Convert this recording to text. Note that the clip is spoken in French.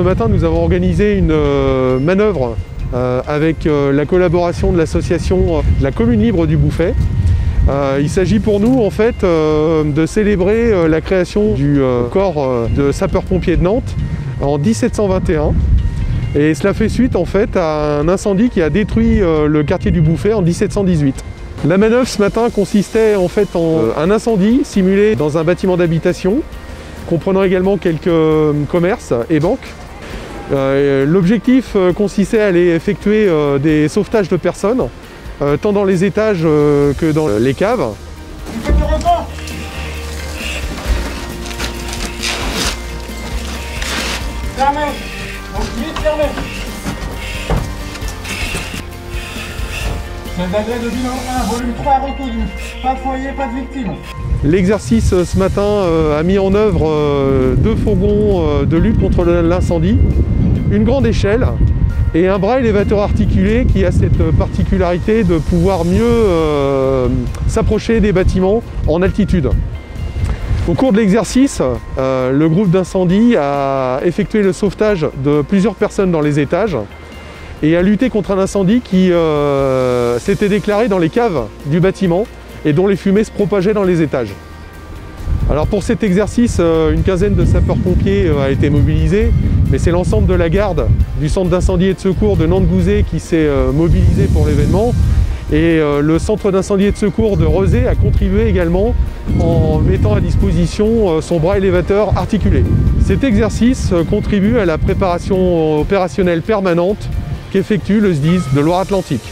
ce matin, nous avons organisé une euh, manœuvre euh, avec euh, la collaboration de l'association La Commune Libre du Bouffet. il s'agit pour nous en fait de célébrer la création du corps de sapeurs-pompiers de Nantes en 1721. Et cela fait suite en fait à un incendie qui a détruit le quartier du Bouffet en 1718. La manœuvre ce matin consistait en fait en un incendie simulé dans un bâtiment d'habitation comprenant également quelques commerces et banques. Euh, l'objectif euh, consistait à aller effectuer des sauvetages de personnes, tant dans les étages que dans les caves. Fermé Donc vite fermé C'est de bilan 1, volume 3 reconnu. Pas de foyer, pas de victime. L'exercice euh, ce matin euh, a mis en œuvre euh, deux fourgons de lutte contre l'incendie, une grande échelle et un bras élévateur articulé qui a cette particularité de pouvoir mieux s'approcher des bâtiments en altitude. Au cours de l'exercice, le groupe d'incendie a effectué le sauvetage de plusieurs personnes dans les étages et a lutté contre un incendie qui s'était déclaré dans les caves du bâtiment et dont les fumées se propageaient dans les étages. Alors pour cet exercice, euh, une quinzaine de sapeurs-pompiers euh, a été mobilisée, mais c'est l'ensemble de la garde du centre d'incendie et de secours de Nantes-Gouzet qui s'est euh, mobilisé pour l'événement. Et le centre d'incendie et de secours de Rezé a contribué également en mettant à disposition son bras élévateur articulé. Cet exercice contribue à la préparation opérationnelle permanente qu'effectue le SDIS de Loire-Atlantique.